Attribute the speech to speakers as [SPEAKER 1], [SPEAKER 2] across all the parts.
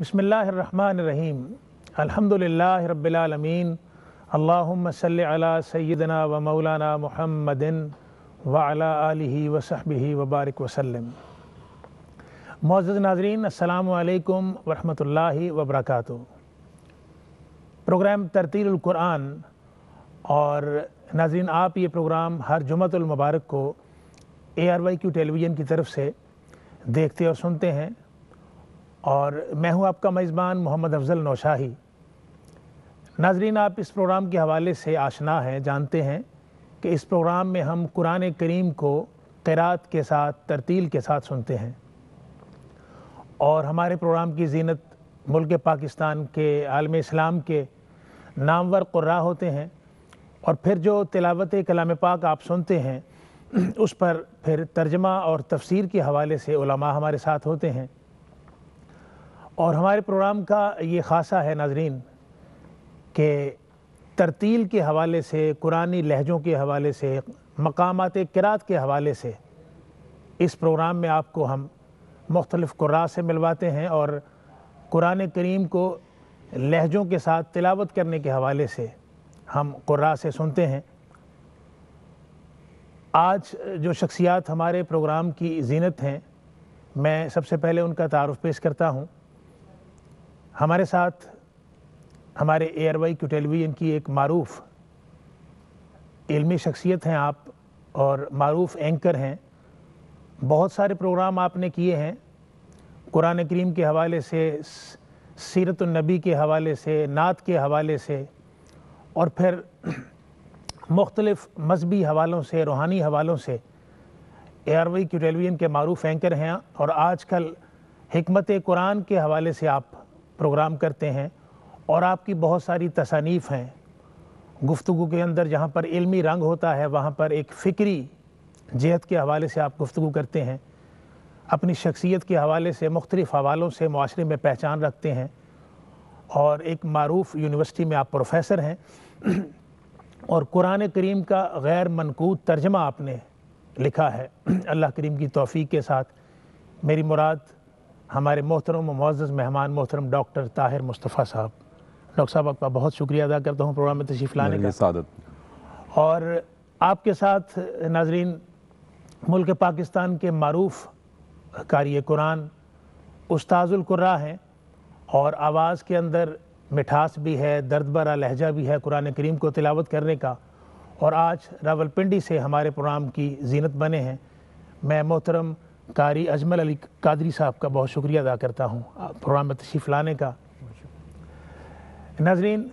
[SPEAKER 1] بسم اللہ الرحمن الرحیم۔ الحمد للہ رب العالمین۔ اللہم صلی علی سیدنا و مولانا محمد وعلی آلہ وصحبہ وبارک وسلم۔ معزز ناظرین، السلام علیکم ورحمۃ اللہ وبرکاتہ۔ پروگرام ترتیل القرآن اور ناظرین، آپ یہ پروگرام ہر جمعۃ المبارک کو A R Y Q television کی طرف سے دیکھتے اور سنتے ہیں۔ اور میں ہوں آپ کا میزبان محمد افضل نوشاہی۔ ناظرین، آپ اس پروگرام کے حوالے سے آشنا ہیں، جانتے ہیں کہ اس پروگرام میں ہم قرآن کریم کو قرات کے ساتھ، ترتیل کے ساتھ سنتے ہیں۔ اور ہمارے پروگرام کی زینت ملک پاکستان کے، عالم اسلام کے نامور قرآ ہوتے ہیں۔ اور پھر جو تلاوت کلام پاک آپ سنتے ہیں، اس پر پھر ترجمہ اور تفسیر کے حوالے سے علماء ہمارے ساتھ ہوتے ہیں۔ اور ہمارے پروگرام کا یہ خاصہ ہے ناظرین کہ ترتیل کے حوالے سے، قرآنی لہجوں کے حوالے سے، مقامات کرات کے حوالے سے اس پروگرام میں آپ کو ہم مختلف قرآ سے ملواتے ہیں اور قرآن کریم کو لہجوں کے ساتھ تلاوت کرنے کے حوالے سے ہم قرآ سے سنتے ہیں۔ آج جو شخصیات ہمارے پروگرام کی زینت ہیں، میں سب سے پہلے ان کا تعارف پیش کرتا ہوں۔ ہمارے ساتھ ہمارے A R Y Q television کی ایک معروف علمی شخصیت ہیں آپ اور معروف اینکر ہیں۔ بہت سارے پروگرام آپ نے کیے ہیں۔ قرآن کریم کے حوالے سے، سیرت النبی کے حوالے سے، نعت کے حوالے سے اور پھر مختلف مذہبی حوالوں سے، روحانی حوالوں سے A R Y Q television کے معروف اینکر ہیں۔ اور آج کل حکمت قرآن کے حوالے سے آپ پروگرام کرتے ہیں اور آپ کی بہت ساری تصانیف ہیں۔ گفتگو کے اندر جہاں پر علمی رنگ ہوتا ہے، وہاں پر ایک فکری جہت کے حوالے سے آپ گفتگو کرتے ہیں۔ اپنی شخصیت کے حوالے سے، مختلف حوالوں سے معاشرے میں پہچان رکھتے ہیں۔ اور ایک معروف یونیورسٹی میں آپ پروفیسر ہیں۔ اور قرآن کریم کا غیر منقود ترجمہ آپ نے لکھا ہے۔ اللہ کریم کی توفیق کے ساتھ میری مراد ہمارے محترم و معزز مہمان محترم ڈاکٹر طاہر مصطفیٰ صاحب ڈاکٹر صاحب آپ کا بہت شکریہ ادا کرتا ہوں پروگرام میں تشریف لانے کا۔
[SPEAKER 2] سعادت۔
[SPEAKER 1] اور آپ کے ساتھ ناظرین ملک پاکستان کے معروف قاری قرآن استاذ القرا ہیں اور آواز کے اندر مٹھاس بھی ہے درد برا لہجہ بھی ہے قرآن کریم کو تلاوت کرنے کا۔ اور آج راول پنڈی سے ہمارے پروگرام کی زینت بنے ہیں۔ میں محترم قاری اجمل علی قادری صاحب کا بہت شکریہ ادا کرتا ہوں، پروگرام میں تشریف لانے کا۔ ناظرین،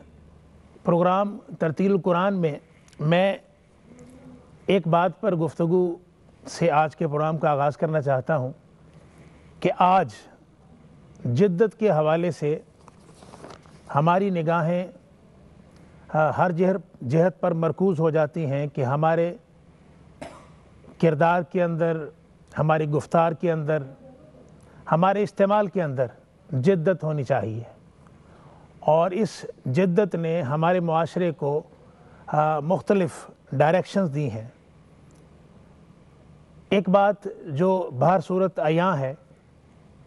[SPEAKER 1] پروگرام ترتیل القرآن میں میں ایک بات پر گفتگو سے آج کے پروگرام کا آغاز کرنا چاہتا ہوں کہ آج جدت کے حوالے سے ہماری نگاہیں، ہر جہت پر مرکوز ہو جاتی ہیں کہ ہمارے کردار کے اندر ہماری گفتار کے اندر، ہمارے استعمال کے اندر جدت ہونی چاہیے۔ اور اس جدت نے ہمارے معاشرے کو مختلف ڈائریکشنز دی ہیں۔ ایک بات جو بہر صورت عیاں ہے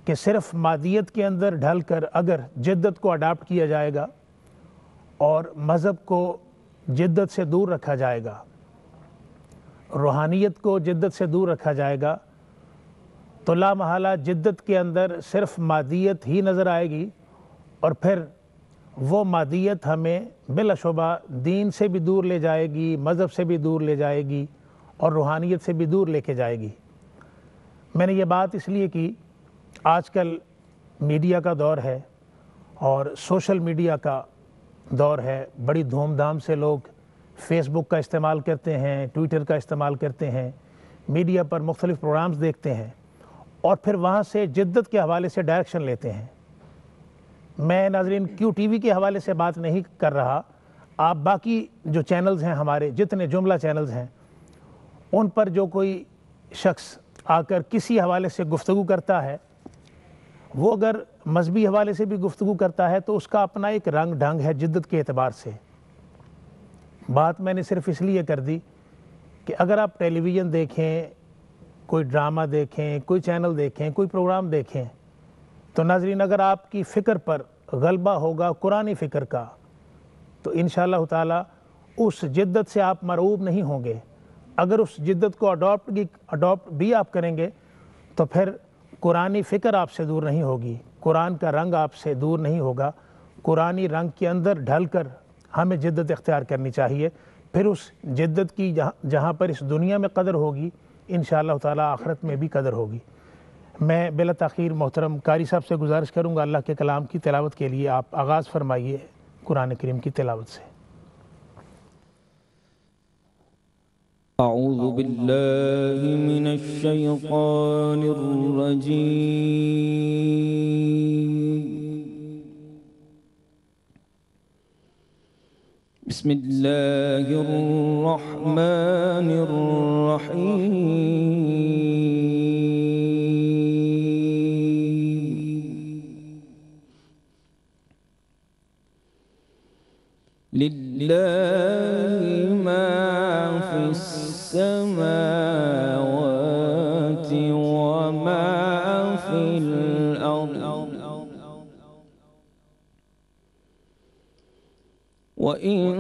[SPEAKER 1] کہ صرف مادیت کے اندر ڈھل کر اگر جدت کو اڈاپٹ کیا جائے گا اور مذہب کو جدت سے دور رکھا جائے گا، روحانیت کو جدت سے دور رکھا جائے گا تو لا محالہ جدت کے اندر صرف مادیت ہی نظر آئے گی اور پھر وہ مادیت ہمیں بلا شبہ دین سے بھی دور لے جائے گی، مذہب سے بھی دور لے جائے گی اور روحانیت سے بھی دور لے کے جائے گی۔ میں نے یہ بات اس لیے کی، آج کل میڈیا کا دور ہے اور سوشل میڈیا کا دور ہے۔ بڑی دھوم دھام سے لوگ فیس بک کا استعمال کرتے ہیں، ٹویٹر کا استعمال کرتے ہیں، میڈیا پر مختلف پروگرامز دیکھتے ہیں۔ اور پھر وہاں سے جدت کے حوالے سے ڈائریکشن لیتے ہیں۔ میں ناظرین کیو ٹی وی کے حوالے سے بات نہیں کر رہا۔ آپ باقی جو چینلز ہیں ہمارے، جتنے جملہ چینلز ہیں، ان پر جو کوئی شخص آ کر کسی حوالے سے گفتگو کرتا ہے، وہ اگر مذہبی حوالے سے بھی گفتگو کرتا ہے تو اس کا اپنا ایک رنگ ڈھنگ ہے جدت کے اعتبار سے۔ بات میں نے صرف اس لیے کر دی کہ اگر آپ ٹیلی ویژن دیکھیں کوئی ڈرامہ دیکھیں، کوئی چینل دیکھیں، کوئی پروگرام دیکھیں، تو ناظرین، اگر آپ کی فکر پر غلبہ ہوگا قرآن فکر کا، تو انشاءاللہ تعالی اس جدت سے آپ مرعوب نہیں ہوں گے۔ اگر اس جدت کو اڈاپٹ اڈاپٹ بھی آپ کریں گے، تو پھر قرآنی فکر آپ سے دور نہیں ہوگی۔ قرآن کا رنگ آپ سے دور نہیں ہوگا۔ قرآنی رنگ کے اندر ڈھل کر ہمیں جدت اختیار کرنی چاہیے۔ پھر اس جدت کی جہاں پر اس دنیا میں قدر ہوگی انشاءاللہ تعالی آخرت میں بھی قدر ہوگی۔ میں بلا تاخیر محترم قاری صاحب سے گزارش کروں گا اللہ کے کلام کی تلاوت کے لیے آپ آغاز فرمائیے قرآن کریم کی تلاوت سے۔
[SPEAKER 2] اعوذ باللہ من الشیطان الرجیم۔ بسم الله الرحمن الرحيم. لله ما في السماوات وما في الأرض. وإن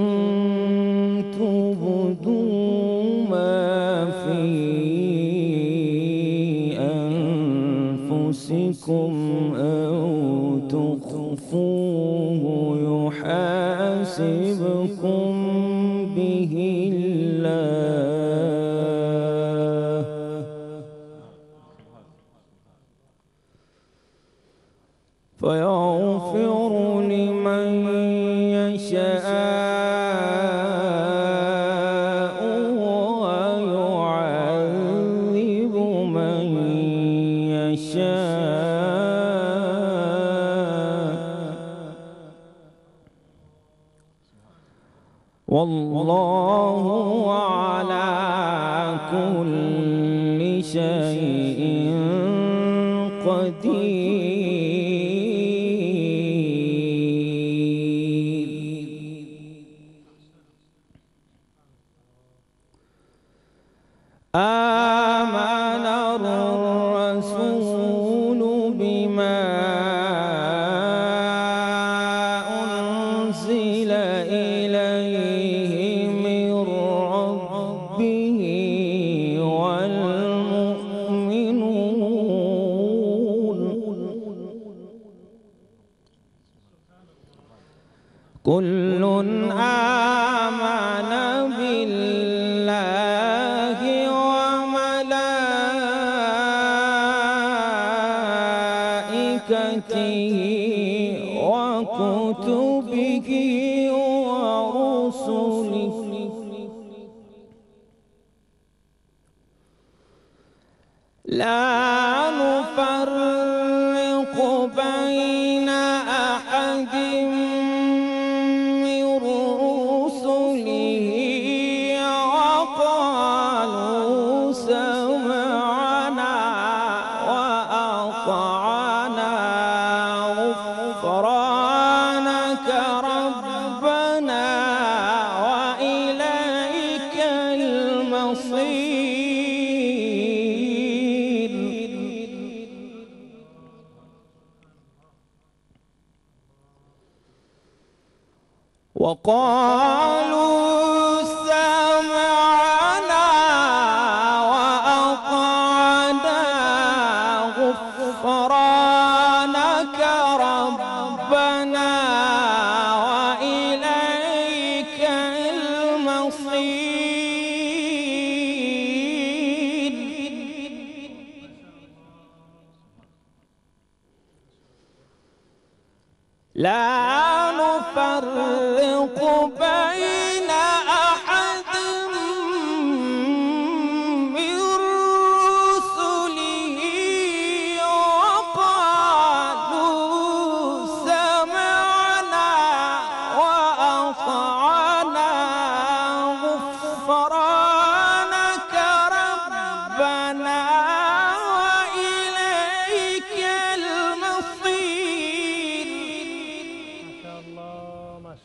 [SPEAKER 2] 花。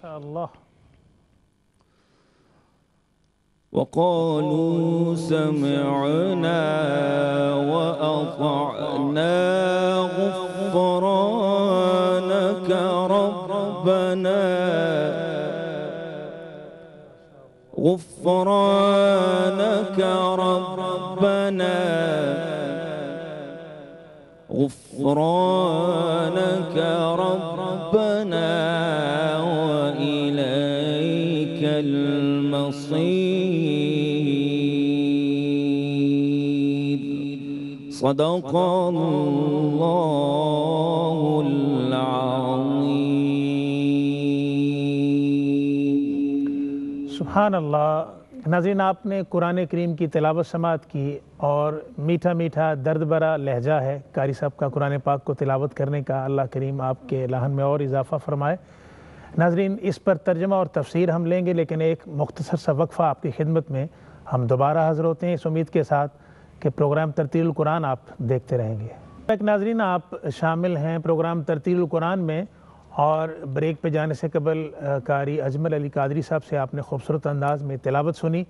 [SPEAKER 2] شاء الله. وقالوا سمعنا وأطعنا غفرانك ربنا. غفرانك ربنا. غفرانك ربنا. صدق الله العظيم سبحان اللہ ناظرین، آپ
[SPEAKER 1] نے قرآن کریم
[SPEAKER 2] کی تلاوت سماعت کی اور میٹھا میٹھا درد برا لہجہ ہے قاری صاحب کا قرآن
[SPEAKER 1] پاک کو تلاوت کرنے کا۔ اللہ کریم آپ کے لہن میں اور اضافہ فرمائے۔ ناظرین، اس پر ترجمہ اور تفسیر ہم لیں گے، لیکن ایک مختصر سا وقفہ آپ کی خدمت میں ہم دوبارہ حاضر ہوتے ہیں۔ اس امید کے ساتھ کہ پروگرام ترتیل القرآن آپ دیکھتے رہیں گے۔ ایک ناظرین آپ شامل ہیں پروگرام ترتیل القرآن میں اور بریک پہ جانے سے قبل قاری اجمل علی قادری صاحب سے آپ نے خوبصورت انداز میں تلاوت سنی۔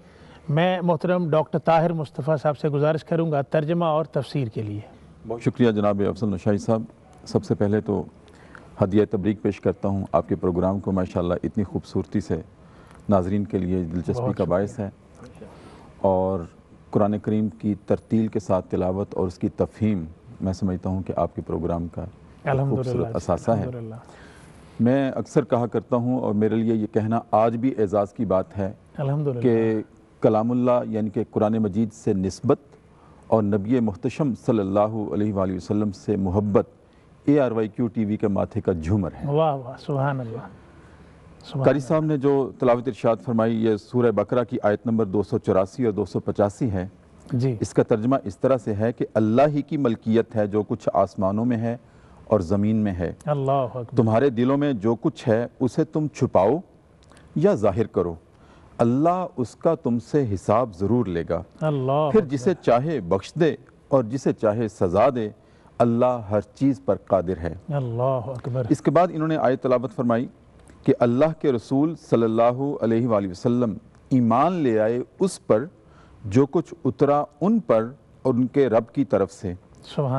[SPEAKER 1] میں محترم ڈاکٹر طاہر مصطفیٰ صاحب سے گزارش کروں گا ترجمہ اور تفسیر کے لیے۔ بہت شکریہ جناب افضل نشاہی صاحب۔ سب سے پہلے تو ہدیہ تبریک پیش کرتا ہوں۔ آپ
[SPEAKER 3] کے پروگرام کو ماشاءاللہ اتنی خوبصورتی سے ناظرین کے لیے دلچسپی کا باعث ہے۔ اور قرآن کریم کی ترتیل کے ساتھ تلاوت اور اس کی
[SPEAKER 1] تفہیم
[SPEAKER 3] میں سمجھتا ہوں کہ آپ کے پروگرام کا خوبصورت جی، اساسہ ہے۔ میں اکثر کہا کرتا ہوں اور میرے لیے یہ کہنا
[SPEAKER 1] آج
[SPEAKER 3] بھی اعزاز کی
[SPEAKER 1] بات
[SPEAKER 3] ہے کہ کلام اللہ یعنی کہ قرآن مجید سے نسبت اور نبی محتشم صلی اللہ علیہ
[SPEAKER 1] وآلہ
[SPEAKER 3] وسلم سے محبت A R Y Q T V کے ماتھے کا جھومر ہے۔ واہ واہ سبحان اللہ۔ قاری صاحب نے جو تلاوت ارشاد فرمائی یہ سورہ
[SPEAKER 1] بکرہ کی آیت نمبر دو
[SPEAKER 3] سو چوراسی اور دو سو پچاسی ہے۔ جی۔ اس کا ترجمہ اس طرح سے ہے کہ اللہ ہی کی ملکیت ہے
[SPEAKER 1] جو
[SPEAKER 3] کچھ آسمانوں میں ہے اور زمین میں ہے۔ اللہ تمہارے دلوں میں جو کچھ ہے اسے تم چھپاؤ یا ظاہر کرو۔
[SPEAKER 1] اللہ اس
[SPEAKER 3] کا تم سے حساب ضرور لے گا۔ اللہ پھر جسے چاہے بخش دے اور جسے چاہے سزا دے
[SPEAKER 1] اللہ
[SPEAKER 3] ہر چیز پر قادر ہے۔ اللہ اکبر۔ اس کے بعد انہوں نے آیت تلاوت فرمائی۔ کہ
[SPEAKER 1] اللہ کے
[SPEAKER 3] رسول صلی اللہ علیہ وآلہ وسلم ایمان لے آئے اس پر جو کچھ اترا ان پر اور ان کے رب کی طرف سے۔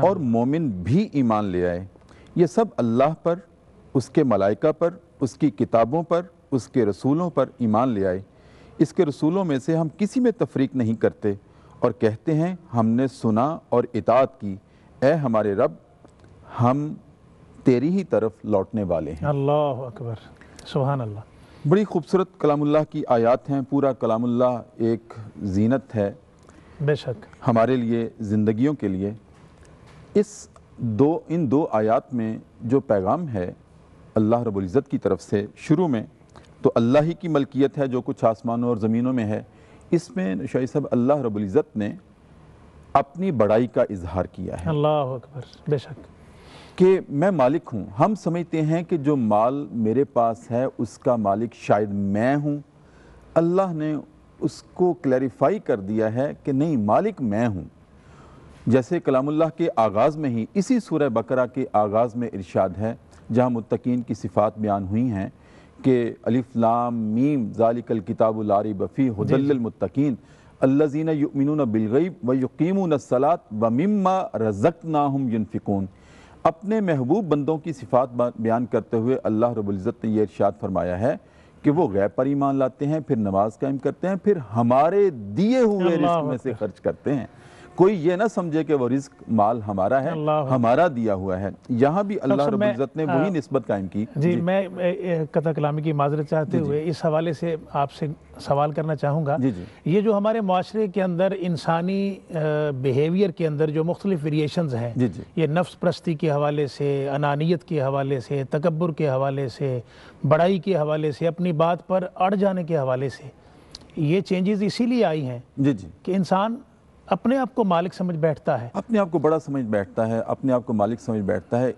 [SPEAKER 3] اور مومن بھی ایمان لے آئے۔
[SPEAKER 1] یہ
[SPEAKER 3] سب اللہ پر اس کے ملائکہ پر اس کی کتابوں پر اس کے رسولوں پر ایمان لے آئے۔ اس کے رسولوں میں سے ہم کسی میں تفریق نہیں کرتے اور کہتے ہیں ہم نے سنا اور اطاعت کی۔ اے ہمارے رب ہم تیری ہی طرف لوٹنے والے ہیں۔ اللہ اکبر۔
[SPEAKER 1] سبحان اللہ بڑی خوبصورت
[SPEAKER 3] کلام اللہ کی آیات ہیں پورا کلام اللہ ایک زینت ہے۔
[SPEAKER 1] بے
[SPEAKER 3] شک۔ ہمارے لیے زندگیوں کے لیے۔ اس دو ان دو آیات میں جو پیغام ہے اللہ رب العزت کی طرف سے شروع میں تو اللہ ہی کی ملکیت ہے جو کچھ آسمانوں اور زمینوں میں ہے۔ اس میں شاہی صاحب اللہ رب العزت نے اپنی بڑائی کا اظہار
[SPEAKER 1] کیا ہے۔ اللہ
[SPEAKER 3] اکبر۔ بے شک۔ کہ میں مالک ہوں۔ ہم سمجھتے ہیں کہ جو مال میرے پاس ہے اس کا مالک شاید میں ہوں۔ اللہ نے اس کو کلیریفائی کر دیا ہے کہ نہیں مالک میں ہوں۔ جیسے کلام اللہ کے آغاز میں ہی اسی سورہ بقرہ کے آغاز میں ارشاد ہے جہاں متقین کی صفات بیان ہوئی ہیں کہ الف لام میم ذالک الکتاب الاری بفی حدل جی، المتقین جی۔ اللہزین یؤمنون بالغیب و یقیمون الصلاۃ و مما رزقناہم ینفقون۔ اپنے محبوب بندوں کی صفات بیان کرتے ہوئے اللہ رب العزت نے یہ ارشاد فرمایا ہے کہ وہ غیب پر ایمان لاتے ہیں پھر نماز
[SPEAKER 1] قائم
[SPEAKER 3] کرتے ہیں پھر ہمارے دیے ہوئے رزق میں سے خرچ کرتے ہیں۔ کوئی یہ نہ سمجھے
[SPEAKER 1] کہ
[SPEAKER 3] وہ رزق مال ہمارا ہے ہمارا دیا
[SPEAKER 1] ہوا
[SPEAKER 3] ہے۔
[SPEAKER 1] یہاں
[SPEAKER 3] بھی اللہ
[SPEAKER 1] رب
[SPEAKER 3] العزت نے وہی نسبت
[SPEAKER 1] قائم کی۔ جی, جی۔ میں قطع کلامی کی معذرت چاہتے جی، جی۔ ہوئے اس حوالے سے آپ
[SPEAKER 3] سے سوال
[SPEAKER 1] کرنا چاہوں گا۔ یہ جو ہمارے معاشرے کے اندر انسانی بیہیوئر کے اندر جو
[SPEAKER 3] مختلف ویریشنز
[SPEAKER 1] ہیں یہ نفس پرستی کے حوالے سے انانیت کے حوالے سے تکبر کے حوالے سے بڑائی کے حوالے سے اپنی بات پر اڑ جانے کے حوالے سے یہ چینجز اسی لیے
[SPEAKER 3] آئی ہیں
[SPEAKER 1] کہ انسان اپنے آپ کو مالک سمجھ بیٹھتا ہے۔
[SPEAKER 3] اپنے آپ کو بڑا سمجھ بیٹھتا ہے اپنے آپ کو مالک سمجھ بیٹھتا ہے۔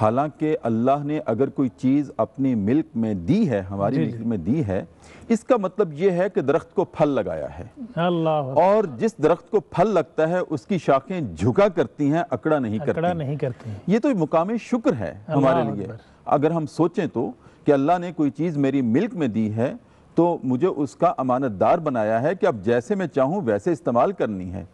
[SPEAKER 3] حالانکہ اللہ نے اگر کوئی چیز اپنی ملک میں دی ہے ہماری
[SPEAKER 1] جی،
[SPEAKER 3] ملک جی۔ میں دی ہے اس کا مطلب یہ ہے کہ درخت کو پھل
[SPEAKER 1] لگایا
[SPEAKER 3] ہے۔ اللہ۔ اور جس درخت کو پھل لگتا ہے اس کی شاخیں جھکا کرتی
[SPEAKER 1] ہیں
[SPEAKER 3] اکڑا
[SPEAKER 1] نہیں کرتی۔ کرتی۔
[SPEAKER 3] یہ تو مقام شکر ہے ہمارے
[SPEAKER 1] لیے۔
[SPEAKER 3] اگر
[SPEAKER 1] ہم
[SPEAKER 3] سوچیں تو کہ اللہ نے کوئی چیز میری ملک میں دی ہے تو مجھے اس کا امانت دار بنایا ہے کہ اب جیسے میں چاہوں ویسے استعمال کرنی ہے۔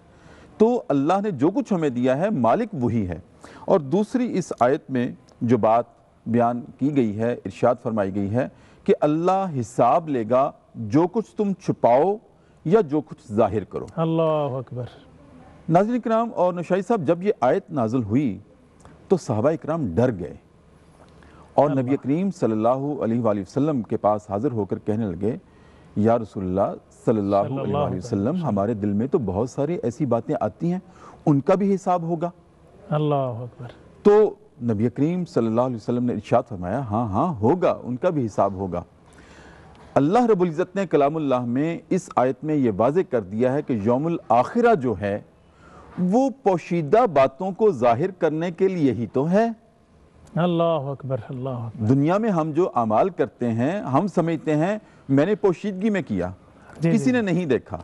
[SPEAKER 3] تو اللہ نے جو کچھ ہمیں دیا ہے مالک وہی ہے۔ اور دوسری اس آیت میں جو بات بیان کی گئی ہے ارشاد فرمائی گئی ہے کہ اللہ حساب لے گا جو کچھ تم چھپاؤ یا جو کچھ ظاہر کرو۔
[SPEAKER 1] اللہ اکبر۔
[SPEAKER 3] ناظرین اکرام اور نشائی صاحب جب یہ آیت نازل ہوئی تو صحابہ اکرام ڈر گئے۔ اور نبی کریم صلی اللہ علیہ وآلہ وسلم کے پاس حاضر ہو کر کہنے لگے یا رسول اللہ صلی اللہ علیہ وسلم ہمارے دل میں تو بہت ساری ایسی باتیں آتی ہیں ان کا بھی حساب ہوگا۔
[SPEAKER 1] اللہ اکبر۔
[SPEAKER 3] تو نبی کریم صلی اللہ علیہ وسلم نے ارشاد فرمایا ہاں ہاں ہوگا ان کا بھی حساب ہوگا۔ اللہ رب العزت نے کلام اللہ میں اس آیت میں یہ واضح کر دیا ہے کہ یوم الآخرہ جو ہے وہ پوشیدہ باتوں کو ظاہر کرنے کے لیے ہی تو ہے۔
[SPEAKER 1] اللہ اکبر اللہ اکبر۔
[SPEAKER 3] دنیا میں ہم جو اعمال کرتے ہیں ہم سمجھتے ہیں میں نے پوشیدگی میں کیا۔ کسی
[SPEAKER 1] جی۔
[SPEAKER 3] نے نہیں دیکھا۔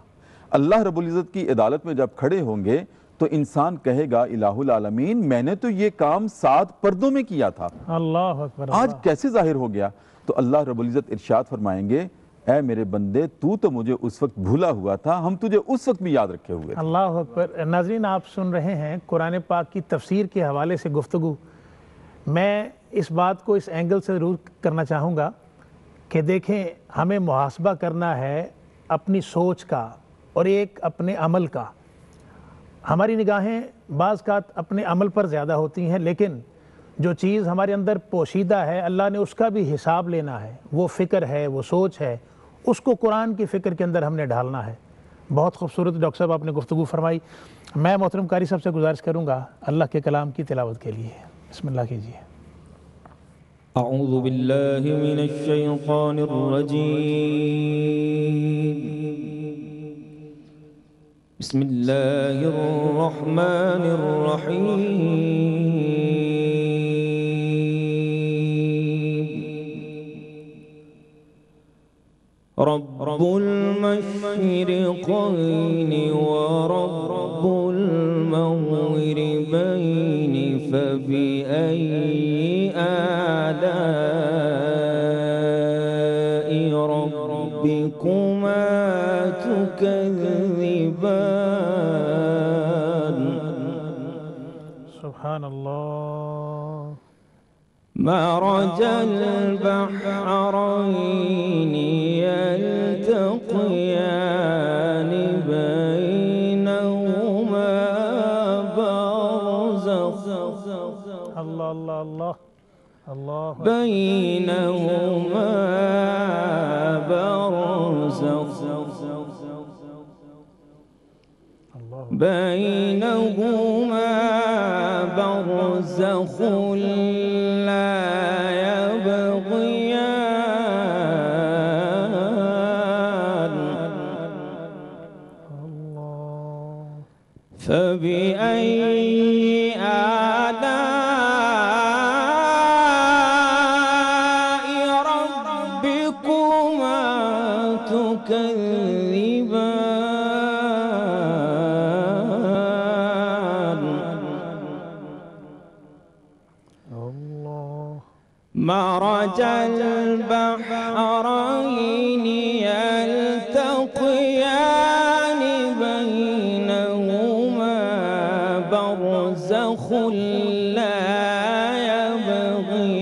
[SPEAKER 3] اللہ رب العزت کی عدالت میں جب کھڑے ہوں گے تو انسان کہے گا الہ العالمین میں نے تو یہ کام سات پردوں میں کیا تھا۔
[SPEAKER 1] اللہ اکبر
[SPEAKER 3] آج کیسے ظاہر ہو گیا؟ تو اللہ رب العزت ارشاد فرمائیں گے اے میرے بندے تو تو مجھے اس وقت بھولا ہوا تھا ہم تجھے اس وقت بھی یاد رکھے ہوئے
[SPEAKER 1] اللہ اکبر ناظرین آپ سن رہے ہیں قرآن پاک کی تفسیر کے حوالے سے گفتگو۔ میں اس بات کو اس اینگل سے ضرور کرنا چاہوں گا کہ دیکھیں ہمیں محاسبہ کرنا ہے اپنی سوچ کا اور ایک اپنے عمل کا۔ ہماری نگاہیں بعض کا اپنے عمل پر زیادہ ہوتی ہیں، لیکن جو چیز ہمارے اندر پوشیدہ ہے، اللہ نے اس کا بھی حساب لینا ہے۔ وہ فکر ہے، وہ سوچ ہے، اس کو قرآن کی فکر کے اندر ہم نے ڈھالنا ہے۔ بہت خوبصورت ڈاکٹر صاحب، آپ نے گفتگو فرمائی۔ میں محترم قاری صاحب سے گزارش کروں گا اللہ کے کلام کی تلاوت کے لیے۔ بسم اللہ کیجیے۔
[SPEAKER 2] أعوذ بالله من الشيطان الرجيم. بسم الله الرحمن الرحيم. رب المشرقين ورب المغربين فبأي
[SPEAKER 1] سبحان الله.
[SPEAKER 2] مرج البحرين يلتقيان بينهما برزخ.
[SPEAKER 1] الله الله الله. الله
[SPEAKER 2] بينهما برزخ.
[SPEAKER 1] الله
[SPEAKER 2] بينهما برزخ لا يبغيان فبأي آلاء ربكما تكذبان؟ مرج البحرين يلتقيان بينهما برزخ لا يبغيان.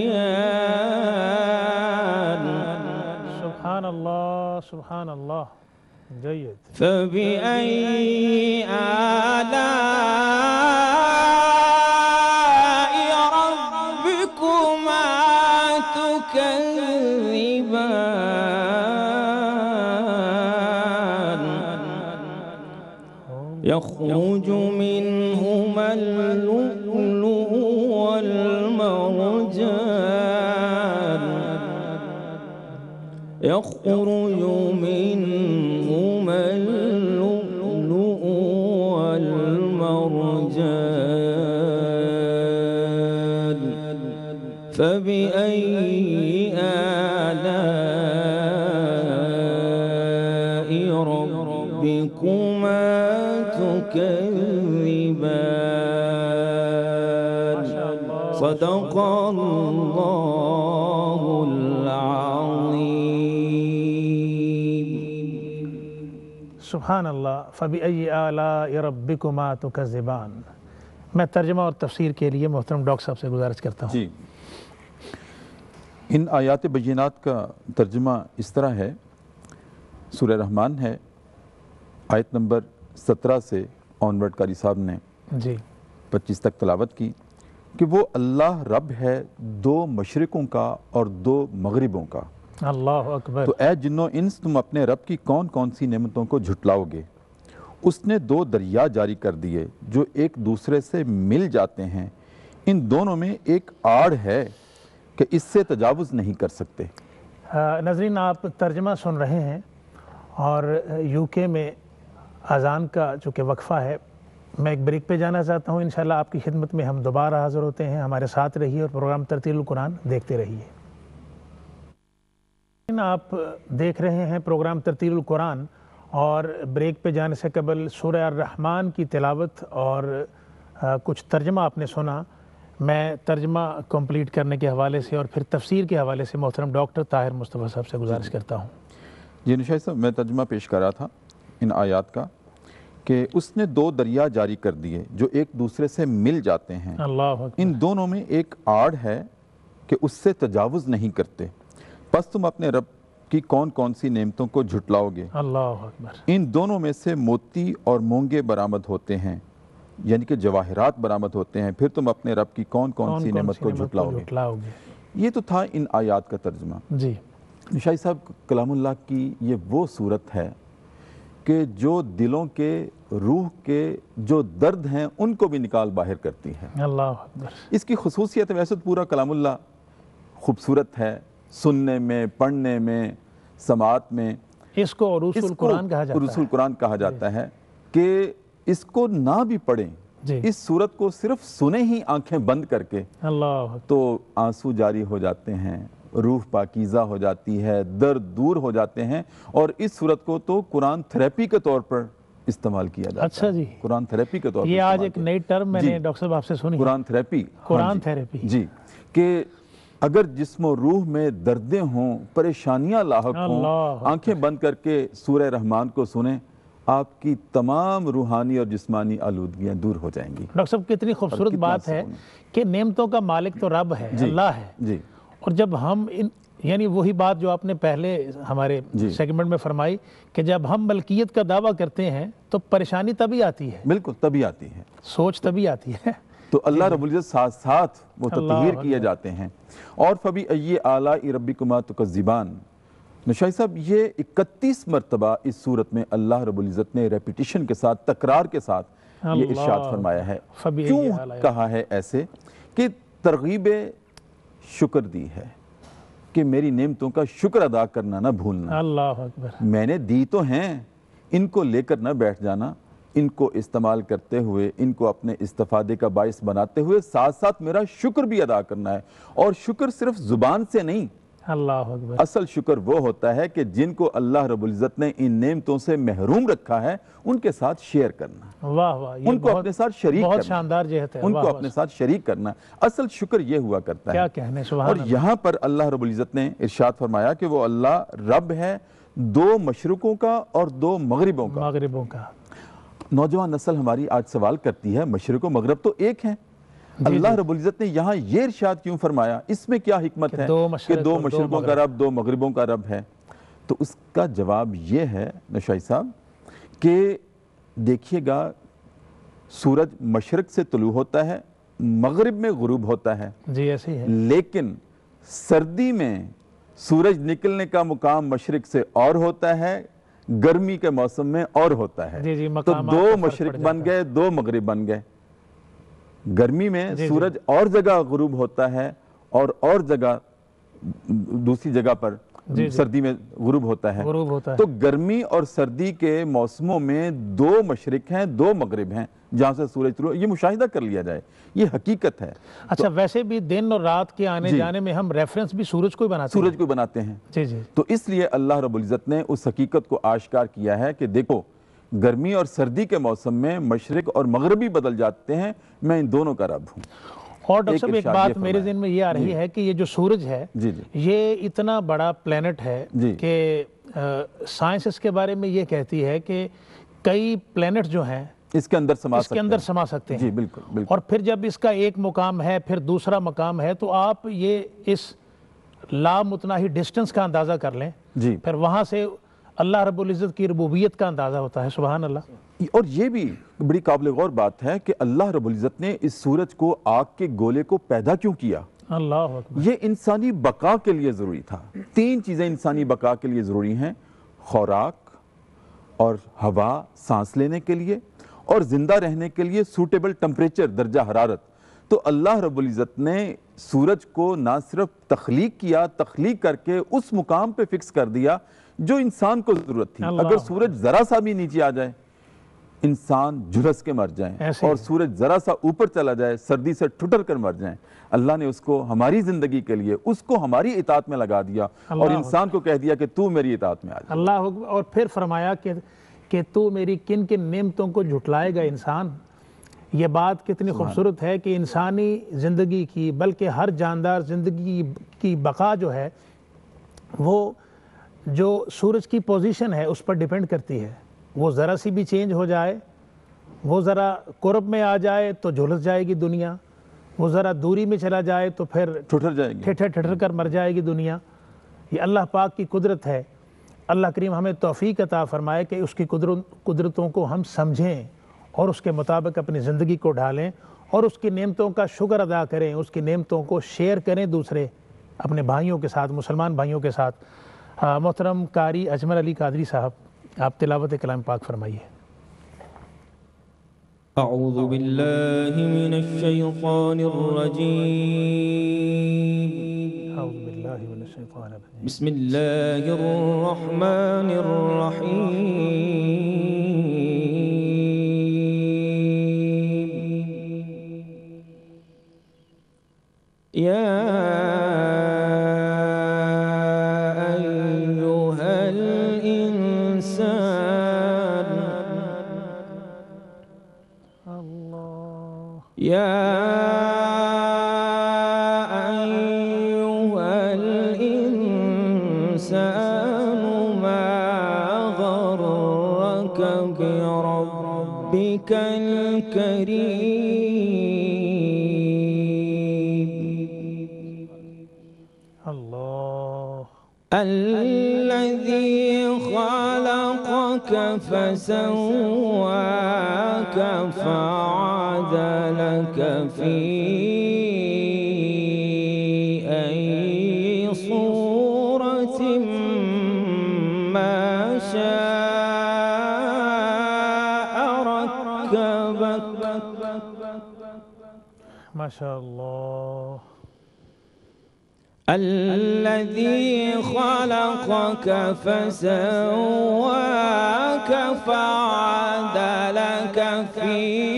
[SPEAKER 1] سبحان الله سبحان الله. جيد.
[SPEAKER 2] فبأي آلاء يخرج منهما اللؤلؤ والمرجان. يخرج منهما اللؤلؤ والمرجان. فبأي آلاء ربكما تكذبان صدق الله العظيم.
[SPEAKER 1] سبحان
[SPEAKER 3] الله فبأي آلاء ربكما تكذبان. میں ترجمہ اور تفسیر کے لیے محترم ڈاکٹر صاحب سے گزارش کرتا ہوں۔ جی۔ ان
[SPEAKER 1] آیات
[SPEAKER 3] بینات کا ترجمہ اس طرح ہے۔ سورہ رحمان ہے آیت نمبر سترہ سے آنورڈ کاری صاحب
[SPEAKER 1] نے جی۔
[SPEAKER 3] پچیس تک تلاوت کی کہ وہ اللہ رب ہے دو مشرقوں کا اور دو مغربوں کا۔ اللہ اکبر۔ تو اے جنوں انس تم اپنے رب کی کون کون سی نعمتوں کو جھٹلاؤ گے؟ اس نے دو دریا جاری کر
[SPEAKER 1] دیے جو ایک دوسرے سے مل جاتے ہیں۔ ان دونوں میں ایک آڑ ہے کہ اس سے تجاوز نہیں کر سکتے۔ ناظرین آپ ترجمہ سن رہے ہیں اور یو کے میں اذان کا چونکہ وقفہ ہے، میں ایک بریک پہ جانا چاہتا ہوں۔ انشاءاللہ آپ کی خدمت میں ہم دوبارہ حاضر ہوتے ہیں۔ ہمارے ساتھ رہیے اور پروگرام ترتیل القرآن دیکھتے رہیے۔ آپ دیکھ رہے ہیں پروگرام ترتیل القرآن اور بریک پہ جانے سے قبل سورہ الرحمن کی تلاوت اور کچھ ترجمہ آپ نے
[SPEAKER 3] سنا۔ میں ترجمہ کمپلیٹ کرنے کے حوالے سے اور پھر تفسیر کے حوالے سے محترم ڈاکٹر طاہر مصطفیٰ صاحب سے گزارش کرتا ہوں۔ جی نشاہ صاحب،
[SPEAKER 1] میں ترجمہ
[SPEAKER 3] پیش کر رہا تھا۔ ان آیات کا کہ اس نے دو دریا جاری کر دیے جو ایک دوسرے سے مل جاتے ہیں۔
[SPEAKER 1] اللہ ان
[SPEAKER 3] دونوں میں ایک آڑ ہے کہ اس سے تجاوز نہیں کرتے۔ پس تم اپنے رب کی کون کون سی نعمتوں کو جھٹلاؤ گے؟ اللہ اکبر۔ ان دونوں
[SPEAKER 1] میں
[SPEAKER 3] سے موتی اور مونگے برآمد ہوتے ہیں
[SPEAKER 1] یعنی
[SPEAKER 3] کہ جواہرات برآمد ہوتے ہیں پھر تم اپنے رب کی کون کون سی نعمت کو جھٹلاؤ گے؟ یہ تو تھا ان آیات کا
[SPEAKER 1] ترجمہ۔ جی۔
[SPEAKER 3] نشائی صاحب کلام اللہ کی یہ وہ صورت ہے کہ جو دلوں کے روح
[SPEAKER 1] کے جو
[SPEAKER 3] درد
[SPEAKER 1] ہیں ان کو
[SPEAKER 3] بھی
[SPEAKER 1] نکال
[SPEAKER 3] باہر کرتی ہے اس کی خصوصیت ویسے پورا کلام
[SPEAKER 1] اللہ
[SPEAKER 3] خوبصورت ہے سننے میں پڑھنے میں سماعت میں۔ اس
[SPEAKER 1] کو عروس
[SPEAKER 3] القرآن کہا جاتا ہے۔ کہا جاتا ہے کہ اس کو نہ بھی پڑھیں۔ جی۔ اس صورت کو صرف سنے ہی آنکھیں بند کر کے۔ تو آنسو جاری ہو جاتے
[SPEAKER 1] ہیں۔
[SPEAKER 3] روح
[SPEAKER 1] پاکیزہ
[SPEAKER 3] ہو جاتی ہے درد دور
[SPEAKER 1] ہو جاتے
[SPEAKER 3] ہیں
[SPEAKER 1] اور
[SPEAKER 3] اس
[SPEAKER 1] صورت کو تو
[SPEAKER 3] قرآن
[SPEAKER 1] تھراپی کے طور پر استعمال
[SPEAKER 3] کیا جاتا
[SPEAKER 1] اچھا
[SPEAKER 3] جی۔ قرآن
[SPEAKER 1] تھراپی
[SPEAKER 3] کے طور یہ آج ایک نئی ٹرم میں نے جی۔ ڈاکٹر
[SPEAKER 1] صاحب
[SPEAKER 3] سے سنی۔ قرآن تھراپی ہاں جی۔ قرآن تھراپی جی۔ کہ اگر جسم و روح میں دردیں ہوں
[SPEAKER 1] پریشانیاں لاحق ہوں آنکھیں
[SPEAKER 3] بند
[SPEAKER 1] کر کے
[SPEAKER 3] سورہ
[SPEAKER 1] رحمان کو سنیں آپ کی تمام روحانی
[SPEAKER 3] اور
[SPEAKER 1] جسمانی آلودگیاں
[SPEAKER 3] دور
[SPEAKER 1] ہو جائیں گی۔ ڈاکٹر صاحب کتنی خوبصورت بات ہے کہ نعمتوں
[SPEAKER 3] کا
[SPEAKER 1] مالک تو رب ہے جی۔ اللہ ہے۔ جی۔ اور جب ہم یعنی وہی بات جو آپ
[SPEAKER 3] نے پہلے ہمارے جی۔
[SPEAKER 1] سیگمنٹ میں فرمائی کہ
[SPEAKER 3] جب ہم ملکیت کا دعویٰ کرتے ہیں
[SPEAKER 1] تو
[SPEAKER 3] پریشانی تب ہی آتی ہے۔ ملکل تب ہی آتی ہے۔ سوچ تب ہی آتی ہے۔ تو اللہ جی۔ رب العزت ساتھ ساتھ وہ تطہیر کیا جاتے ہیں۔ اور فبی
[SPEAKER 1] ای
[SPEAKER 3] آلائی ربکما تکذبان۔
[SPEAKER 1] نشائی صاحب
[SPEAKER 3] یہ
[SPEAKER 1] اکتیس
[SPEAKER 3] مرتبہ اس صورت میں اللہ رب العزت نے ریپیٹیشن کے ساتھ تقرار کے ساتھ یہ ارشاد فرمایا
[SPEAKER 1] ہے۔ کیوں
[SPEAKER 3] کہا ہے ایسے کہ ترغیب شکر دی ہے کہ میری نعمتوں کا شکر ادا کرنا نہ بھولنا۔ اللہ اکبر۔ میں نے دی تو ہیں ان کو لے کر نہ بیٹھ جانا ان کو استعمال
[SPEAKER 1] کرتے ہوئے
[SPEAKER 3] ان کو اپنے استفادے کا باعث بناتے ہوئے ساتھ ساتھ میرا شکر بھی ادا کرنا ہے۔ اور شکر صرف زبان سے
[SPEAKER 1] نہیں اللہ اکبر۔
[SPEAKER 3] اصل
[SPEAKER 1] شکر
[SPEAKER 3] وہ ہوتا ہے
[SPEAKER 1] کہ
[SPEAKER 3] جن
[SPEAKER 1] کو اللہ رب
[SPEAKER 3] العزت
[SPEAKER 1] نے
[SPEAKER 3] ان
[SPEAKER 1] نعمتوں
[SPEAKER 3] سے محروم رکھا ہے ان کے ساتھ شیئر
[SPEAKER 1] کرنا۔
[SPEAKER 3] واہ
[SPEAKER 1] واہ ان
[SPEAKER 3] کو اپنے ساتھ شریک کرنا۔ بہت شاندار جہت ہے ان کو اپنے ساتھ شریک کرنا۔ اصل شکر یہ ہوا کرتا ہے۔
[SPEAKER 1] کیا کہنے
[SPEAKER 3] سبحان اور یہاں پر اللہ رب العزت نے ارشاد فرمایا کہ وہ اللہ رب ہے دو مشرقوں کا اور دو مغربوں کا۔ مغربوں کا۔ نوجوان
[SPEAKER 1] نسل
[SPEAKER 3] ہماری
[SPEAKER 1] آج
[SPEAKER 3] سوال
[SPEAKER 1] کرتی
[SPEAKER 3] ہے
[SPEAKER 1] مشرق و
[SPEAKER 3] مغرب تو
[SPEAKER 1] ایک
[SPEAKER 3] ہیں۔ اللہ رب العزت نے یہاں یہ ارشاد کیوں فرمایا؟ اس میں کیا حکمت ہے؟ کہ دو مشرقوں کا رب دو مغربوں کا رب ہے۔ تو
[SPEAKER 1] اس کا جواب یہ
[SPEAKER 3] ہے نشائی صاحب کہ دیکھیے گا سورج مشرق سے طلوع ہوتا ہے مغرب میں غروب ہوتا ہے۔ لیکن سردی
[SPEAKER 1] میں سورج
[SPEAKER 3] نکلنے
[SPEAKER 1] کا مقام
[SPEAKER 3] مشرق
[SPEAKER 1] سے
[SPEAKER 3] اور
[SPEAKER 1] ہوتا
[SPEAKER 3] ہے
[SPEAKER 1] گرمی
[SPEAKER 3] کے موسم میں اور ہوتا ہے۔ تو
[SPEAKER 1] دو مشرق
[SPEAKER 3] بن گئے دو مغرب بن گئے۔ گرمی میں جی، جی۔ سورج اور
[SPEAKER 1] جگہ غروب
[SPEAKER 3] ہوتا ہے اور اور جگہ
[SPEAKER 1] دوسری جگہ پر
[SPEAKER 3] جی، سردی میں غروب ہوتا ہے۔ تو گرمی اور سردی کے موسموں میں دو مشرق ہیں دو مغرب ہیں جہاں سے سورج طلوع یہ مشاہدہ
[SPEAKER 1] کر لیا جائے۔ یہ حقیقت ہے۔ اچھا ویسے
[SPEAKER 3] بھی
[SPEAKER 1] دن اور رات کے آنے جانے میں ہم ریفرنس
[SPEAKER 3] بھی سورج کو ہی
[SPEAKER 1] بناتے ہیں۔ سورج
[SPEAKER 3] کو بناتے ہیں۔ تو اس لیے اللہ رب العزت نے اس حقیقت کو آشکار کیا ہے کہ دیکھو گرمی اور سردی کے موسم میں مشرق اور مغربی بدل جاتے ہیں میں ان
[SPEAKER 1] دونوں کا
[SPEAKER 3] رب
[SPEAKER 1] ہوں۔ اور
[SPEAKER 3] ڈاکٹر
[SPEAKER 1] صاحب
[SPEAKER 3] ایک
[SPEAKER 1] بات
[SPEAKER 3] میرے
[SPEAKER 1] ذہن میں یہ آ رہی جی۔ ہے کہ یہ جو سورج
[SPEAKER 3] ہے جی،
[SPEAKER 1] جی۔ یہ اتنا بڑا پلینٹ
[SPEAKER 3] ہے
[SPEAKER 1] کہ سائنس اس کے بارے میں یہ کہتی ہے کہ کئی پلینٹ جو ہیں
[SPEAKER 3] اس کے اندر سما
[SPEAKER 1] اس کے اندر سما سکتے ہیں۔
[SPEAKER 3] جی بالکل
[SPEAKER 1] اور پھر جب اس کا ایک مقام ہے پھر دوسرا مقام ہے تو آپ یہ اس لا متناہی ڈسٹنس کا اندازہ کر لیں۔
[SPEAKER 3] جی۔
[SPEAKER 1] پھر وہاں سے اللہ رب العزت کی ربوبیت کا اندازہ ہوتا ہے سبحان اللہ۔
[SPEAKER 3] اور یہ بھی بڑی قابل غور بات ہے کہ اللہ رب العزت نے اس سورج کو آگ کے گولے کو پیدا کیوں کیا؟
[SPEAKER 1] اللہ اکبر۔
[SPEAKER 3] یہ انسانی بقا کے لیے ضروری تھا۔ تین چیزیں انسانی بقا کے لیے ضروری ہیں۔ خوراک اور ہوا سانس لینے کے لیے اور زندہ رہنے کے لیے سوٹیبل ٹمپریچر درجہ حرارت۔ تو اللہ رب العزت نے سورج کو نہ صرف تخلیق کیا تخلیق کر کے اس مقام پہ فکس کر دیا جو انسان کو ضرورت تھی۔ اگر سورج ذرا سا بھی نیچے آ جائے انسان جھلس کے مر جائیں۔ اور سورج ذرا سا اوپر چلا جائے سردی سے ٹھٹر کر مر جائیں۔ اللہ نے اس کو ہماری زندگی کے لیے اس کو ہماری اطاعت میں لگا دیا اور انسان کو کہہ دیا کہ تو میری اطاعت میں آ جا۔
[SPEAKER 1] اللہ اور پھر فرمایا کہ کہ تو میری کن کن نعمتوں کو جھٹلائے گا انسان۔ یہ بات کتنی خوبصورت ہے کہ انسانی زندگی کی بلکہ ہر جاندار زندگی کی بقا جو ہے وہ جو سورج کی پوزیشن ہے اس پر ڈیپینڈ کرتی ہے۔ وہ ذرا سی بھی چینج ہو جائے وہ ذرا قرب میں آ جائے تو جھلس جائے گی دنیا وہ ذرا دوری میں چلا جائے تو پھر
[SPEAKER 3] ٹھٹر جائے گی۔
[SPEAKER 1] ٹھٹر ٹھٹر کر مر جائے گی دنیا۔ یہ اللہ پاک کی قدرت ہے۔ اللہ کریم ہمیں توفیق عطا فرمائے کہ اس کی قدرت قدرتوں کو ہم سمجھیں اور اس کے مطابق اپنی زندگی کو ڈھالیں اور اس کی نعمتوں کا شکر ادا کریں اس کی نعمتوں کو شیئر کریں دوسرے اپنے بھائیوں کے ساتھ مسلمان بھائیوں کے ساتھ۔ محترم قاری اجمل علی قادری صاحب آپ تلاوت کلام پاک فرمائیے۔
[SPEAKER 2] من
[SPEAKER 1] اعوذ باللہ من الشیطان الرجیم۔
[SPEAKER 2] بسم الله الرحمن الرحيم ماشاء
[SPEAKER 1] اللہ
[SPEAKER 2] الذي خلقك فسواك فعدلك في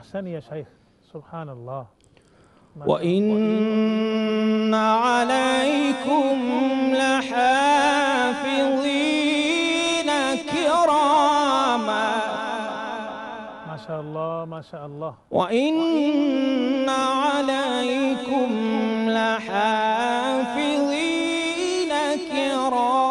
[SPEAKER 1] أحسن يا
[SPEAKER 2] شيخ. سبحان الله. وإن عليكم لحافظين كراما. ما شاء الله ما شاء
[SPEAKER 1] الله.
[SPEAKER 2] وإن عليكم لحافظين كراما.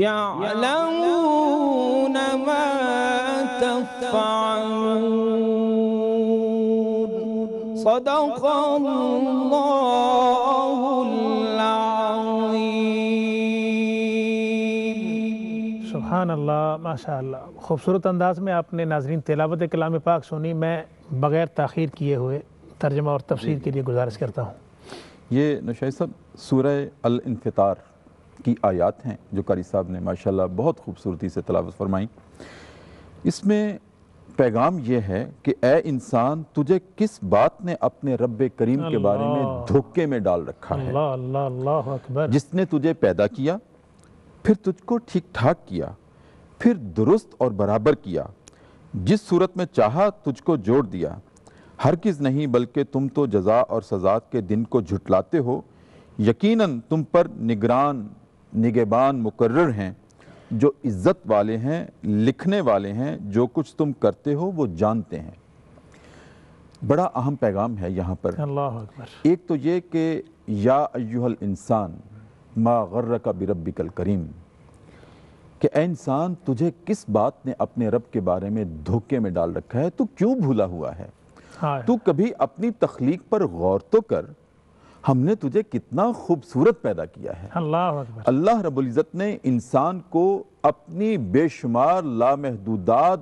[SPEAKER 2] يعلمون ما تفعلون. صدق الله العظيم.
[SPEAKER 1] سبحان اللہ ماشاء اللہ خوبصورت انداز میں آپ نے ناظرین تلاوت کلام پاک سنی میں بغیر تاخیر کیے ہوئے ترجمہ اور تفسیر کے لیے گزارش کرتا ہوں۔
[SPEAKER 3] یہ نشائی صاحب سورہ الانفطار۔ کی آیات ہیں جو قاری صاحب نے ماشاءاللہ بہت خوبصورتی سے تلاوت فرمائیں اس میں پیغام یہ ہے کہ اے انسان تجھے کس بات نے اپنے رب کریم کے بارے میں۔ دھوکے میں ڈال رکھا ہے؟
[SPEAKER 1] اللہ اللہ اللہ اکبر۔
[SPEAKER 3] جس نے تجھے پیدا کیا پھر تجھ کو ٹھیک ٹھاک کیا پھر درست اور برابر کیا۔ جس صورت میں چاہا تجھ کو جوڑ دیا۔ ہرگز نہیں بلکہ تم تو جزا اور سزا کے دن کو جھٹلاتے ہو۔ یقیناً تم پر نگران نگہبان مقرر ہیں جو عزت والے ہیں لکھنے والے ہیں جو کچھ تم کرتے ہو وہ جانتے ہیں۔ بڑا اہم پیغام ہے یہاں پر۔
[SPEAKER 1] اللہ اکبر۔
[SPEAKER 3] ایک تو یہ کہ یا ایوہ الانسان ما غرک بربک الکریم کہ اے انسان تجھے کس بات نے اپنے رب کے بارے میں دھوکے میں ڈال رکھا ہے؟ تو کیوں بھولا ہوا ہے؟ تو کبھی اپنی تخلیق پر غور تو کر۔ ہم نے تجھے کتنا خوبصورت پیدا کیا ہے۔
[SPEAKER 1] اللہ
[SPEAKER 3] اللہ رب العزت نے انسان کو اپنی بے شمار لامحدودات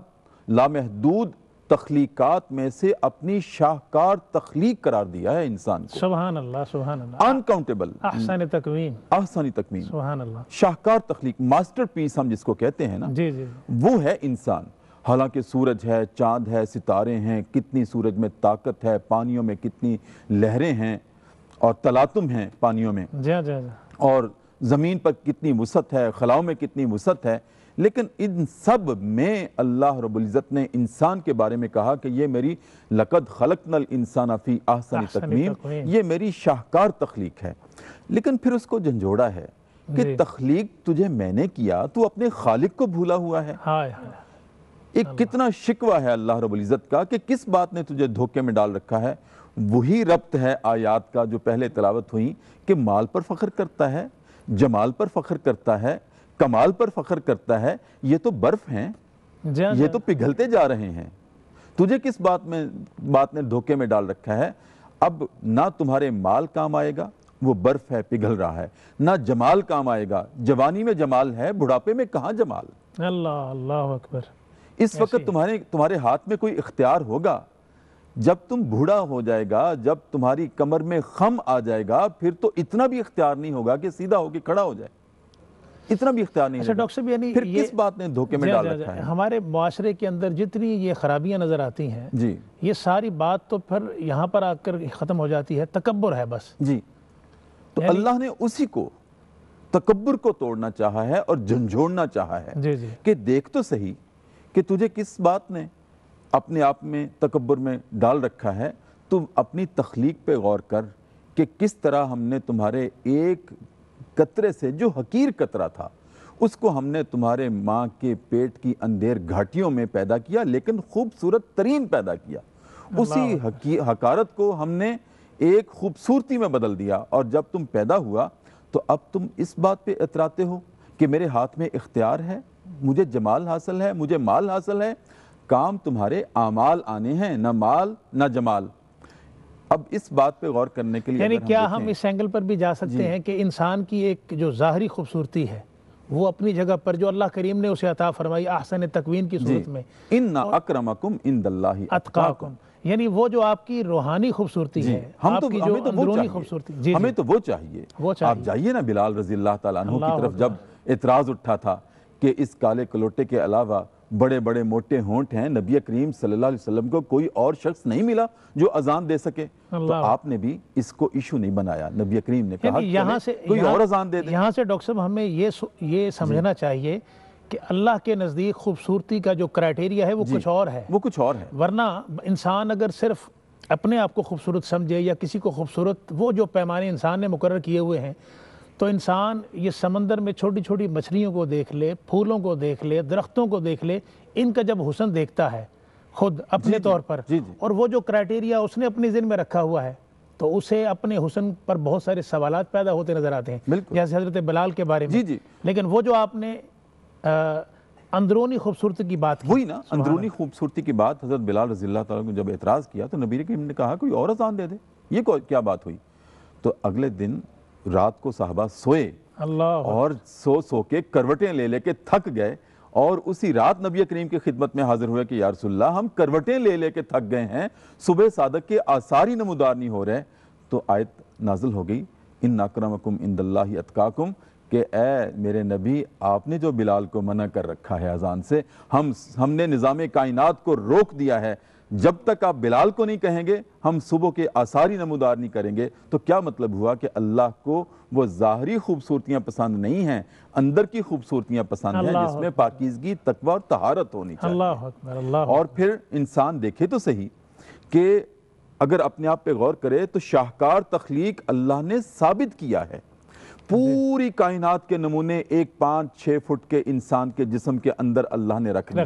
[SPEAKER 3] لامحدود تخلیقات میں سے اپنی شاہکار تخلیق قرار دیا ہے انسان کو۔
[SPEAKER 1] سبحان اللہ سبحان اللہ۔
[SPEAKER 3] انکاؤنٹیبل
[SPEAKER 1] احسن تکوین۔
[SPEAKER 3] آسانی تکمیل
[SPEAKER 1] سبحان اللہ۔
[SPEAKER 3] شاہکار تخلیق ماسٹر پیس ہم جس کو کہتے ہیں نا۔
[SPEAKER 1] جی جی۔
[SPEAKER 3] وہ ہے انسان۔ حالانکہ سورج ہے چاند ہے ستارے ہیں کتنی سورج میں طاقت ہے پانیوں میں کتنی لہریں ہیں اور تلاتم ہیں پانیوں میں۔
[SPEAKER 1] جی جی جی
[SPEAKER 3] اور زمین پر کتنی وسعت ہے خلاؤں میں کتنی وسعت ہے لیکن ان سب میں اللہ رب العزت نے انسان کے بارے میں کہا کہ یہ میری لقد خلقنا الانسان فی احسن تقویم
[SPEAKER 1] تقویم۔
[SPEAKER 3] یہ میری شاہکار تخلیق ہے۔ لیکن پھر اس کو جھنجھوڑا ہے کہ۔ تخلیق تجھے میں نے کیا تو اپنے خالق کو بھولا ہوا ہے۔ ایک کتنا شکوہ ہے اللہ رب العزت کا کہ کس بات نے تجھے دھوکے میں ڈال رکھا ہے وہی ربط ہے آیات کا جو پہلے تلاوت ہوئی کہ مال پر فخر کرتا ہے جمال پر فخر کرتا ہے کمال پر فخر کرتا ہے یہ تو برف ہیں۔
[SPEAKER 1] جی
[SPEAKER 3] یہ تو پگھلتے جا رہے ہیں۔ تجھے کس بات میں بات نے دھوکے میں ڈال رکھا ہے؟ اب نہ تمہارے مال کام آئے گا وہ برف ہے پگھل رہا ہے۔ نہ جمال کام آئے گا۔ جوانی میں جمال ہے بڑھاپے میں کہاں جمال؟
[SPEAKER 1] اللہ اللہ اکبر۔
[SPEAKER 3] اس وقت تمہارے تمہارے ہاتھ میں کوئی اختیار ہوگا؟ جب تم بوڑھا ہو جائے گا جب تمہاری کمر میں خم آ جائے گا پھر تو اتنا بھی اختیار نہیں ہوگا کہ سیدھا ہو کے کھڑا ہو جائے۔ اتنا بھی اختیار نہیں
[SPEAKER 1] اچھا
[SPEAKER 3] ہوگا۔
[SPEAKER 1] ڈاکٹر صاحب یعنی
[SPEAKER 3] پھر کس بات نے دھوکے میں
[SPEAKER 1] جی،
[SPEAKER 3] ڈال
[SPEAKER 1] جی، جی،
[SPEAKER 3] رکھا ہے؟
[SPEAKER 1] ہمارے معاشرے کے اندر جتنی یہ خرابیاں نظر آتی ہیں
[SPEAKER 3] جی۔
[SPEAKER 1] یہ ساری بات تو پھر یہاں پر آ کر ختم ہو جاتی ہے تکبر ہے بس۔
[SPEAKER 3] جی۔ تو
[SPEAKER 1] یعنی
[SPEAKER 3] اللہ نے اسی کو تکبر کو توڑنا چاہا ہے اور جھنجھوڑنا چاہا ہے
[SPEAKER 1] جی جی۔
[SPEAKER 3] کہ دیکھ تو صحیح کہ تجھے کس بات نے اپنے آپ میں تکبر میں ڈال رکھا ہے تم اپنی تخلیق پہ غور کر کہ کس طرح ہم نے تمہارے ایک قطرے سے جو حقیر قطرہ تھا اس کو ہم نے تمہارے ماں کے پیٹ کی اندھیر گھاٹیوں میں پیدا کیا لیکن خوبصورت ترین پیدا کیا۔ اسی حقارت کو ہم نے ایک خوبصورتی میں بدل دیا اور جب تم پیدا ہوا تو اب تم اس بات پہ اتراتے ہو کہ میرے ہاتھ میں اختیار ہے مجھے جمال حاصل ہے مجھے مال حاصل ہے کام تمہارے اعمال آنے ہیں نہ مال نہ جمال۔ اب اس بات پہ غور کرنے کے لیے
[SPEAKER 1] یعنی کیا ہم
[SPEAKER 3] جی۔
[SPEAKER 1] اس اینگل پر بھی جا سکتے ہیں کہ انسان کی ایک جو ظاہری خوبصورتی ہے وہ اپنی جگہ پر جو اللہ کریم نے اسے عطا فرمائی احسن تکوین کی صورت میں۔
[SPEAKER 3] ان اکرمکم عند اللہ
[SPEAKER 1] اتقاکم۔ یعنی وہ جو آپ کی روحانی خوبصورتی
[SPEAKER 3] جی۔
[SPEAKER 1] ہے
[SPEAKER 3] ہم تو
[SPEAKER 1] کی
[SPEAKER 3] ہمیں
[SPEAKER 1] جو
[SPEAKER 3] تو وہ
[SPEAKER 1] اندرونی
[SPEAKER 3] چاہیے۔
[SPEAKER 1] خوبصورتی جی
[SPEAKER 3] ہمیں
[SPEAKER 1] جی
[SPEAKER 3] تو وہ چاہیے۔ آپ جائیے نا بلال رضی اللہ تعالیٰ عنہ کی طرف جب اعتراض اٹھا تھا کہ اس کالے کلوٹے کے علاوہ بڑے بڑے موٹے ہونٹ ہیں نبی کریم صلی اللہ علیہ وسلم کو کوئی اور شخص نہیں ملا جو اذان دے سکے۔ تو آپ نے بھی اس کو ایشو نہیں بنایا۔ نبی کریم نے کہا
[SPEAKER 1] یعنی یہاں سے
[SPEAKER 3] کوئی اور اذان دے دیں۔
[SPEAKER 1] یہاں سے ڈاکٹر صاحب ہمیں یہ یہ سمجھنا چاہیے کہ اللہ کے نزدیک خوبصورتی کا جو کرائٹیریا ہے وہ
[SPEAKER 3] جی۔
[SPEAKER 1] کچھ اور ہے۔
[SPEAKER 3] وہ کچھ اور ہے۔
[SPEAKER 1] ورنہ انسان اگر صرف اپنے آپ کو خوبصورت سمجھے یا کسی کو خوبصورت وہ جو پیمانے انسان نے مقرر کیے ہوئے ہیں تو انسان یہ سمندر میں چھوٹی چھوٹی مچھلیوں کو دیکھ لے پھولوں کو دیکھ لے درختوں کو دیکھ لے ان کا جب حسن دیکھتا ہے خود اپنے طور پر
[SPEAKER 3] جی، جی۔
[SPEAKER 1] اور وہ جو کرائٹیریا اس نے اپنے ذہن میں رکھا ہوا ہے تو اسے اپنے حسن پر بہت سارے سوالات پیدا ہوتے نظر آتے ہیں۔ جیسے حضرت بلال کے بارے میں
[SPEAKER 3] جی، جی۔
[SPEAKER 1] لیکن وہ جو آپ نے اندرونی خوبصورتی کی بات کی
[SPEAKER 3] وہی نا اندرونی خوبصورتی کی بات حضرت بلال رضی اللہ تعالیٰ کو جب اعتراض کیا تو نبی کریم نے کہا کوئی اور اذان دے دے یہ کیا بات ہوئی تو اگلے دن رات کو صحابہ سوئے
[SPEAKER 1] اللہ
[SPEAKER 3] اور سو سو کے کروٹیں لے لے کے تھک گئے اور اسی رات نبی کریم کی خدمت میں حاضر ہوئے کہ یا رسول اللہ ہم کروٹیں لے لے کے تھک گئے ہیں صبح صادق کے آثاری نمودار نہیں ہو رہے۔ تو آیت نازل ہو گئی۔ ان اکرمکم عند اللہ اتقاکم کہ اے میرے نبی آپ نے جو بلال کو منع کر رکھا ہے اذان سے ہم ہم نے نظام کائنات کو روک دیا ہے۔ جب تک آپ بلال کو نہیں کہیں گے ہم صبح کے آثاری نمودار نہیں کریں گے۔ تو کیا مطلب ہوا کہ اللہ کو وہ ظاہری خوبصورتیاں پسند نہیں ہیں اندر کی خوبصورتیاں پسند ہیں جس میں پاکیزگی تقوی اور طہارت ہونی چاہیے۔
[SPEAKER 1] اللہ اکبر اللہ
[SPEAKER 3] اور پھر انسان دیکھے تو صحیح کہ اگر اپنے آپ پہ غور کرے تو شاہکار تخلیق اللہ نے ثابت کیا ہے۔ پوری کائنات کے نمونے ایک پانچ چھ فٹ کے انسان کے جسم کے اندر اللہ نے رکھ
[SPEAKER 1] ہیں۔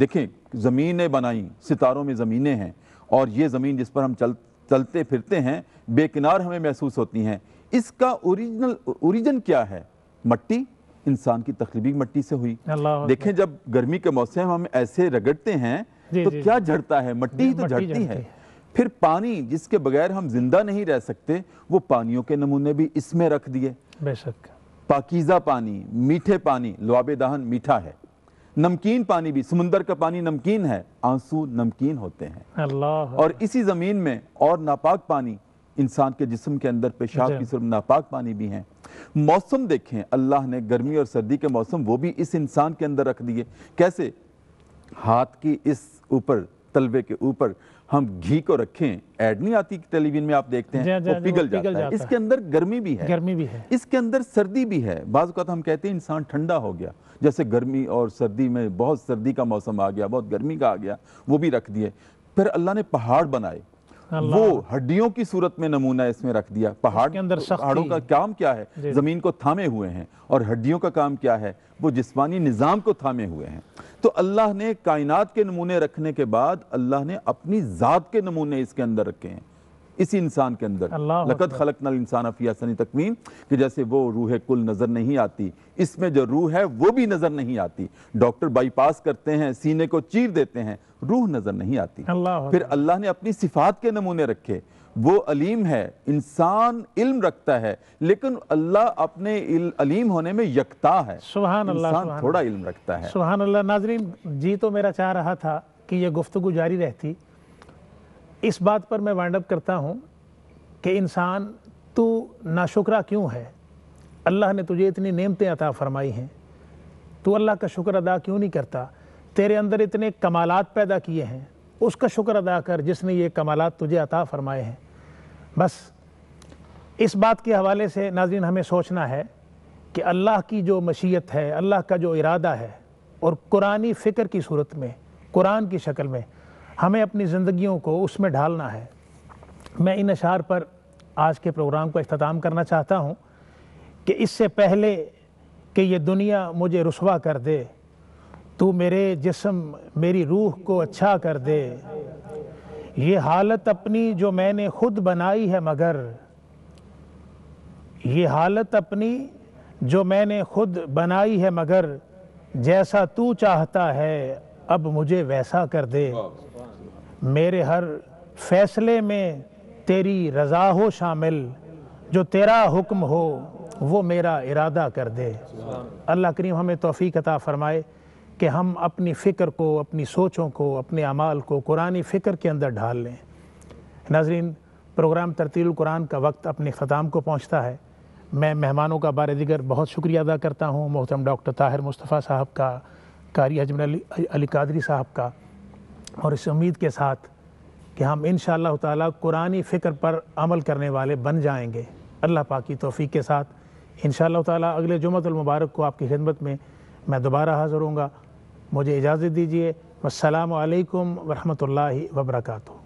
[SPEAKER 3] دیکھیں زمینیں بنائیں ستاروں میں زمینیں ہیں اور یہ زمین جس پر ہم چل چلتے پھرتے ہیں بے کنار ہمیں محسوس ہوتی ہیں۔ اس کا اوریجنل اوریجن کیا ہے؟ مٹی۔ انسان کی تخلیقی مٹی سے ہوئی۔ دیکھیں جب گرمی کے موسم ہم ایسے رگڑتے ہیں
[SPEAKER 1] جی،
[SPEAKER 3] تو
[SPEAKER 1] جی،
[SPEAKER 3] کیا جھڑتا ہے؟ مٹی ہی تو جھڑتی ہے۔ پھر پانی جس کے بغیر ہم زندہ نہیں رہ سکتے وہ پانیوں کے نمونے بھی اس میں رکھ دیے۔
[SPEAKER 1] بے شک۔
[SPEAKER 3] پاکیزہ پانی میٹھے پانی لعاب دہن میٹھا ہے۔ نمکین پانی بھی سمندر کا پانی نمکین ہے آنسو نمکین ہوتے ہیں۔
[SPEAKER 1] اللہ۔
[SPEAKER 3] اور اسی زمین میں اور ناپاک پانی انسان کے جسم کے اندر پیشاب
[SPEAKER 1] جی۔
[SPEAKER 3] کی صرف ناپاک پانی بھی ہیں۔ موسم دیکھیں اللہ نے گرمی اور سردی کے موسم وہ بھی اس انسان کے اندر رکھ دیے۔ کیسے؟ ہاتھ کی اس اوپر تلوے کے اوپر ہم گھی کو رکھیں ایڈ نہیں آتی ٹیلی ویژن میں آپ دیکھتے ہیں وہ پگھل جاتا ہے۔ اس۔ کے اندر گرمی بھی ہے۔
[SPEAKER 1] گرمی بھی ہے۔
[SPEAKER 3] اس کے اندر سردی بھی ہے۔ بعض اوقات ہم کہتے ہیں انسان ٹھنڈا ہو گیا جیسے گرمی اور سردی میں بہت سردی کا موسم آ گیا بہت گرمی کا آ گیا وہ بھی رکھ دیے۔ پھر اللہ نے پہاڑ بنائے۔ وہ ہڈیوں کی صورت میں نمونہ اس میں رکھ دیا۔ پہاڑ
[SPEAKER 1] کے اندر سختی۔
[SPEAKER 3] پہاڑوں کا کام کیا ہے؟
[SPEAKER 1] جی۔
[SPEAKER 3] زمین کو تھامے ہوئے ہیں اور ہڈیوں کا کام کیا ہے؟ وہ جسمانی نظام کو تھامے ہوئے ہیں۔ تو اللہ نے کائنات کے نمونے رکھنے کے بعد اللہ نے اپنی ذات کے نمونے اس کے اندر رکھے ہیں۔ اسی انسان کے اندر۔ لقد خلقنا الانسان فی احسن تقویم کہ جیسے وہ روح کل نظر نہیں آتی اس میں جو روح ہے وہ بھی نظر نہیں آتی۔ ڈاکٹر بائی پاس کرتے ہیں سینے کو چیر دیتے ہیں روح نظر نہیں آتی۔
[SPEAKER 1] اللہ
[SPEAKER 3] پھر اللہ نے اپنی صفات کے نمونے رکھے۔ وہ علیم ہے انسان علم رکھتا ہے لیکن اللہ اپنے عل- علیم ہونے میں یکتا ہے۔
[SPEAKER 1] سبحان اللہ
[SPEAKER 3] انسان تھوڑا علم رکھتا ہے۔
[SPEAKER 1] سبحان اللہ ناظرین جی تو میرا چاہ رہا تھا کہ یہ گفتگو جاری رہتی۔ اس بات پر میں وائنڈ اپ کرتا ہوں کہ انسان، تو ناشکرہ کیوں ہے؟ اللہ نے تجھے اتنی نعمتیں عطا فرمائی ہیں، تو اللہ کا شکر ادا کیوں نہیں کرتا؟ تیرے اندر اتنے کمالات پیدا کیے ہیں، اس کا شکر ادا کر جس نے یہ کمالات تجھے عطا فرمائے ہیں۔ بس، اس بات کے حوالے سے ناظرین، ہمیں سوچنا ہے کہ اللہ کی جو مشیت ہے، اللہ کا جو ارادہ ہے، اور قرآنی فکر کی صورت میں، قرآن کی شکل میں ہمیں اپنی زندگیوں کو اس میں ڈھالنا ہے۔ میں ان اشعار پر آج کے پروگرام کو اختتام کرنا چاہتا ہوں کہ اس سے پہلے کہ یہ دنیا مجھے رسوا کر دے، تو میرے جسم، میری روح کو اچھا کر دے۔ یہ حالت اپنی جو میں نے خود بنائی ہے مگر، یہ حالت اپنی جو میں نے خود بنائی ہے مگر، جیسا تو چاہتا ہے، اب مجھے ویسا کر دے۔ میرے ہر فیصلے میں تیری رضا ہو شامل، جو تیرا حکم ہو، وہ میرا ارادہ کر دے۔ اللہ کریم ہمیں توفیق عطا فرمائے کہ ہم اپنی فکر کو، اپنی سوچوں کو، اپنے اعمال کو قرآنی فکر کے اندر ڈھال لیں۔ ناظرین، پروگرام ترتیل القرآن کا وقت اپنے ختام کو پہنچتا ہے۔ میں مہمانوں کا بار دیگر بہت شکریہ ادا کرتا ہوں، محترم ڈاکٹر طاہر مصطفیٰ صاحب کا، قاری اجمل علی علی قادری صاحب کا۔ اور اس امید کے ساتھ کہ ہم انشاءاللہ تعالی قرآنی فکر پر عمل کرنے والے بن جائیں گے۔ اللہ پاک کی توفیق کے ساتھ انشاءاللہ تعالی اگلے جمعۃ المبارک کو آپ کی خدمت میں میں دوبارہ حاضر ہوں گا۔ مجھے اجازت دیجیے والسلام علیکم ورحمۃ اللہ وبرکاتہ۔